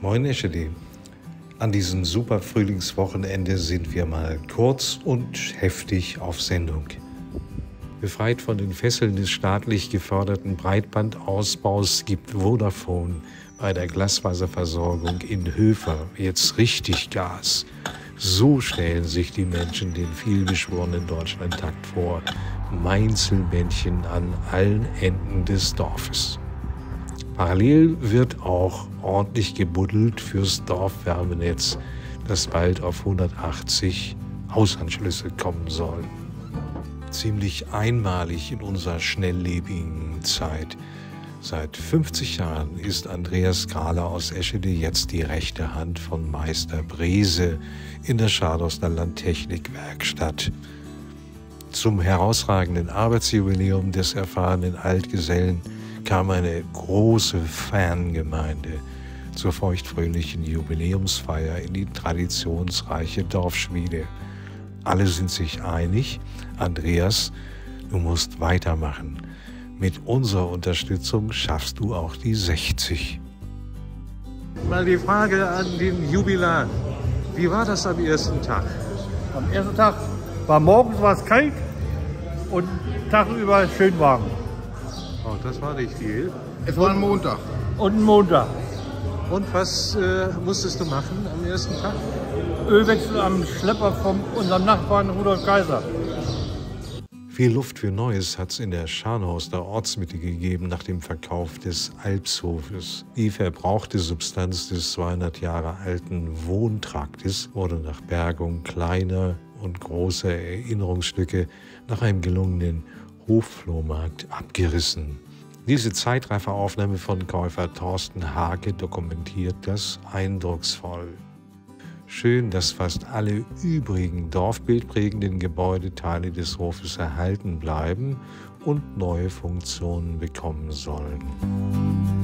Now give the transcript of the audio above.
Moin Eschede. An diesem super Frühlingswochenende sind wir mal kurz und heftig auf Sendung. Befreit von den Fesseln des staatlich geförderten Breitbandausbaus gibt Vodafone bei der Glasfaserversorgung in Höfer jetzt richtig Gas. So stellen sich die Menschen den vielbeschworenen Deutschlandtakt vor. Mainzelmännchen an allen Enden des Dorfes. Parallel wird auch ordentlich gebuddelt fürs Dorfwärmenetz, das bald auf 180 Hausanschlüsse kommen soll. Ziemlich einmalig in unserer schnelllebigen Zeit. Seit 50 Jahren ist Andreas Grahler aus Eschede jetzt die rechte Hand von Meister Brese in der Schadowster Landtechnikwerkstatt. Zum herausragenden Arbeitsjubiläum des erfahrenen Altgesellen kam eine große Fangemeinde zur feuchtfröhlichen Jubiläumsfeier in die traditionsreiche Dorfschmiede. Alle sind sich einig, Andreas, du musst weitermachen. Mit unserer Unterstützung schaffst du auch die 60. Mal die Frage an den Jubilar. Wie war das am ersten Tag? Am ersten Tag war morgens was kalt und Tag über schön warm. Oh, das war nicht viel. Es war ein Montag. Und ein Montag. Und was äh, musstest du machen am ersten Tag? Ölwechsel am Schlepper von unserem Nachbarn Rudolf Kaiser. Viel Luft für Neues hat es in der Scharnhorst der Ortsmitte gegeben nach dem Verkauf des Alpshofes. Die verbrauchte Substanz des 200 Jahre alten Wohntraktes wurde nach Bergung kleiner und großer Erinnerungsstücke nach einem gelungenen Hofflohmarkt abgerissen. Diese zeitreife Aufnahme von Käufer Thorsten Hake dokumentiert das eindrucksvoll. Schön, dass fast alle übrigen dorfbildprägenden Gebäudeteile des Hofes erhalten bleiben und neue Funktionen bekommen sollen.